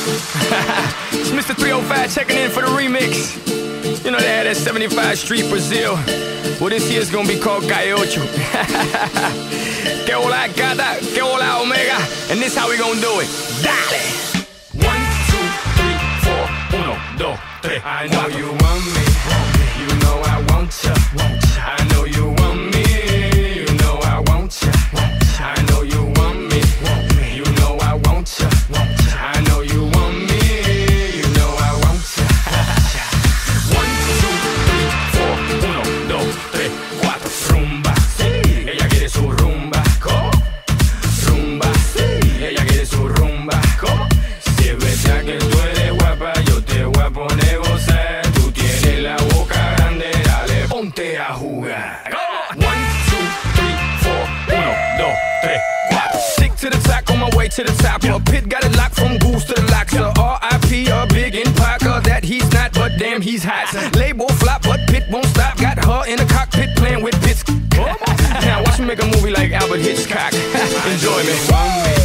it's Mr. 305 checking in for the remix. You know they had that 75 Street Brazil. Well, this year's gonna be called Calle Ocho. que hola gata, que hola omega. And this how we gonna do it. Dale! One, two, three, four. Uno, dos, tres. I know you want me. You know I want you. damn, he's hot. Label flop, but Pit won't stop. Got her in the cockpit playing with bits. now watch me make a movie like Alfred Hitchcock. Enjoy me.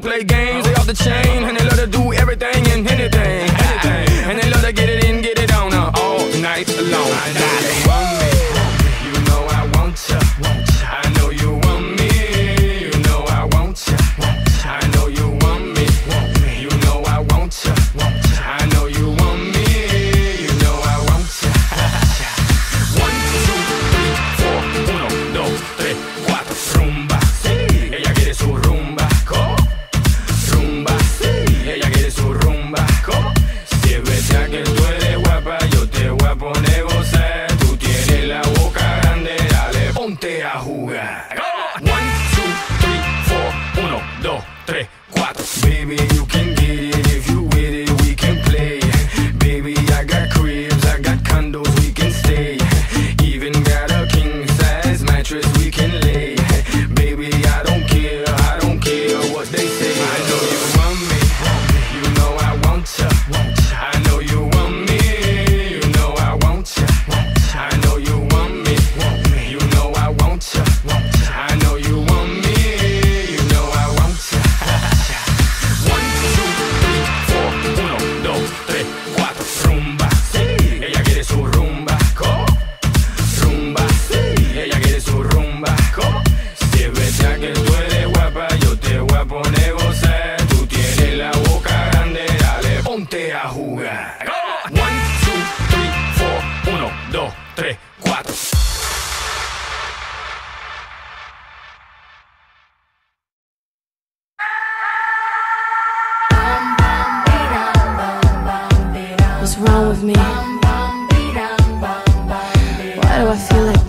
don't play games, they off the chain, and they and you can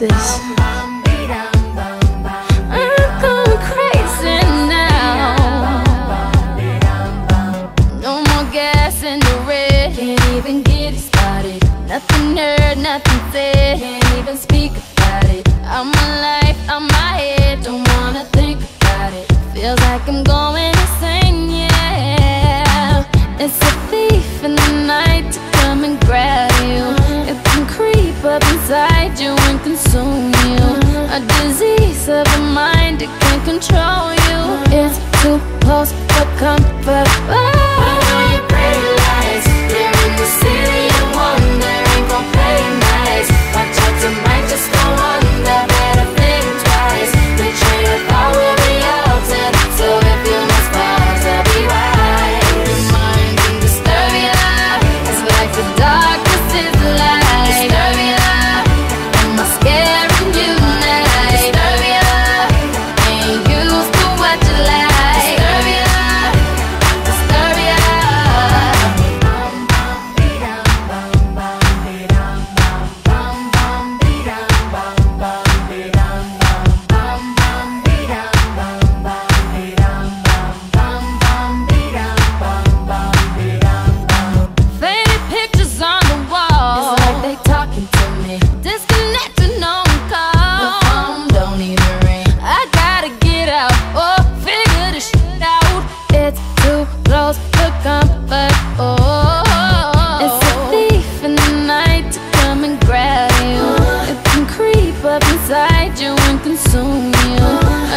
this. I'm going crazy now. No more gas in the red. Can't even get started. Nothing heard, nothing said. Can't even speak about it. I'm alive, I'm my head. Don't wanna think about it. Feels like I'm going insane, yeah. It's a thief in the night. a disease of the mind, it can control you. It's too close for comfort.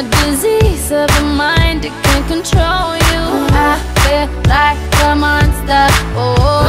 a disease of the mind, it can control you. I feel like a monster, oh.